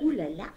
Ouh là là